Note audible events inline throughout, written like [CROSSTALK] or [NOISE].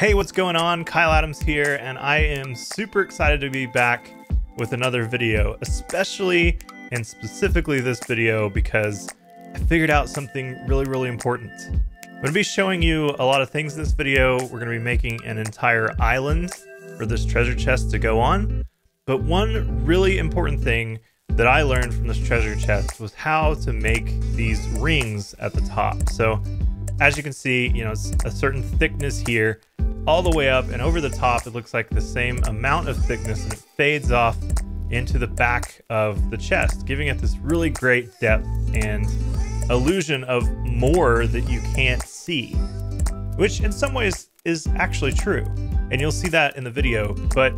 Hey, what's going on? Kyle Adams here, and I am super excited to be back with another video, especially and specifically this video because I figured out something really, really important. I'm to be showing you a lot of things in this video. We're to be making an entire island for this treasure chest to go on. But one really important thing that I learned from this treasure chest was how to make these rings at the top. So as you can see, you know, it's a certain thickness here all the way up and over the top, it looks like the same amount of thickness and it fades off into the back of the chest, giving it this really great depth and illusion of more that you can't see, which in some ways is actually true. And you'll see that in the video, but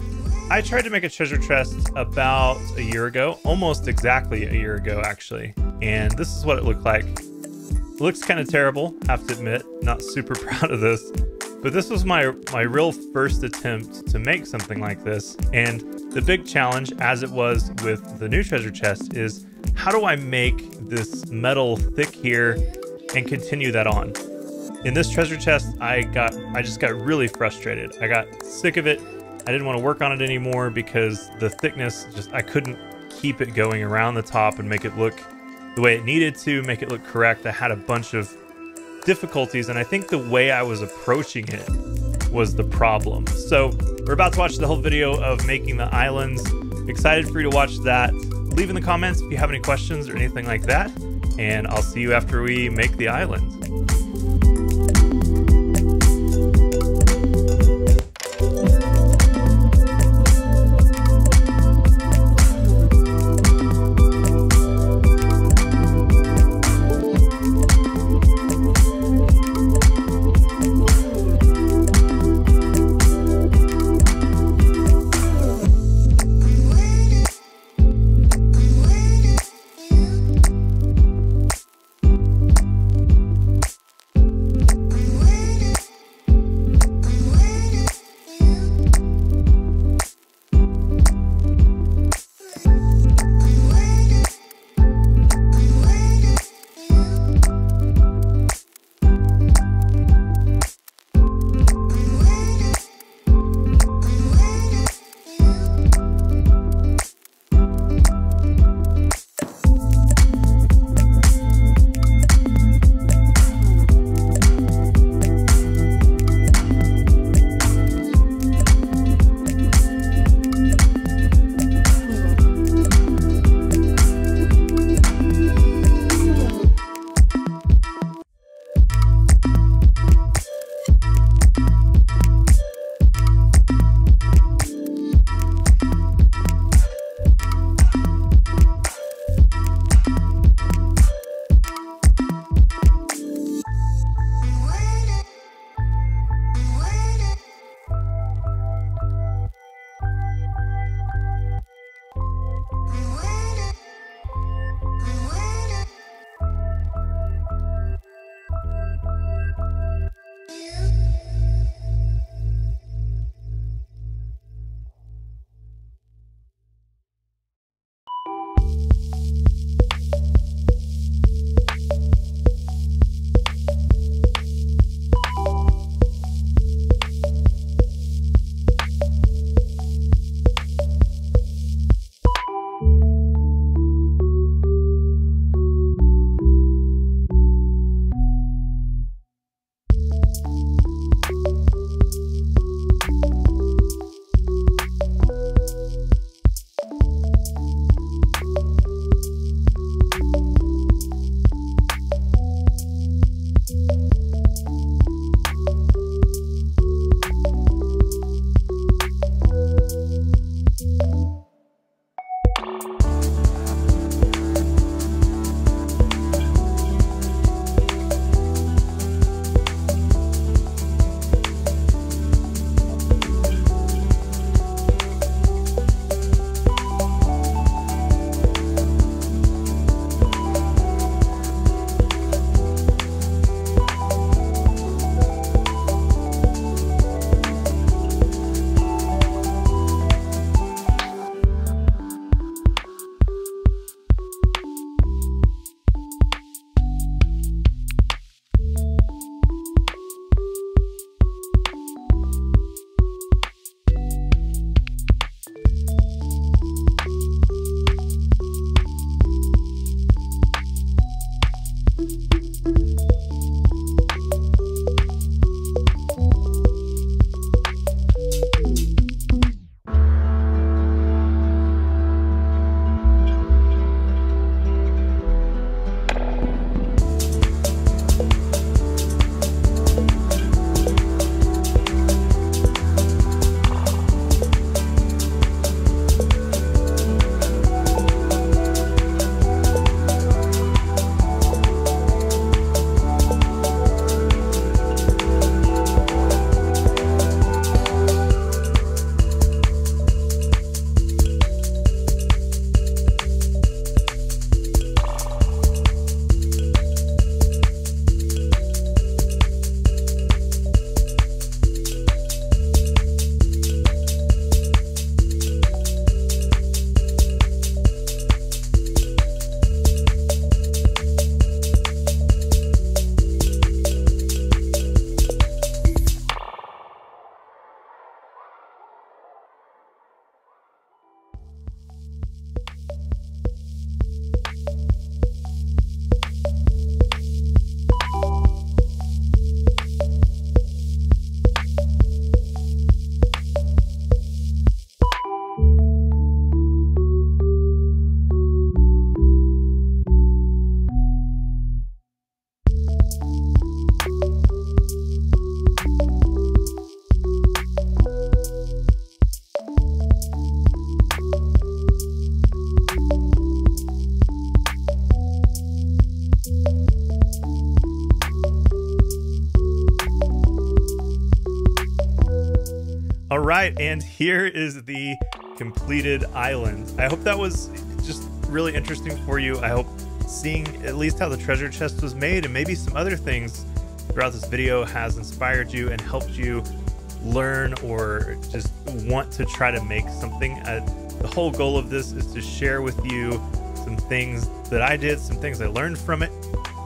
I tried to make a treasure chest about a year ago, almost exactly a year ago, actually. And this is what it looked like. It looks kind of terrible, have to admit, not super [LAUGHS] proud of this. But this was my, my real first attempt to make something like this. And the big challenge, as it was with the new treasure chest, is how do I make this metal thick here and continue that on? In this treasure chest, I got I just got really frustrated. I got sick of it. I didn't want to work on it anymore because the thickness just I couldn't keep it going around the top and make it look the way it needed to, make it look correct. I had a bunch of difficulties, and I think the way I was approaching it was the problem. So we're about to watch the whole video of making the islands. Excited for you to watch that. Leave in the comments if you have any questions or anything like that, and I'll see you after we make the island. Right, and here is the completed island. I hope that was just really interesting for you. I hope seeing at least how the treasure chest was made and maybe some other things throughout this video has inspired you and helped you learn or just want to try to make something. Uh, the whole goal of this is to share with you some things that I did, some things I learned from it,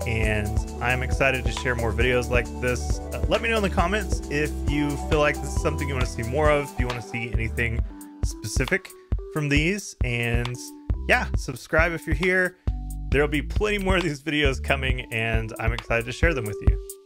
and I'm excited to share more videos like this. Uh, let me know in the comments if you feel like this is something you want to see more of, if you want to see anything specific from these, and yeah, subscribe if you're here. There'll be plenty more of these videos coming, and I'm excited to share them with you.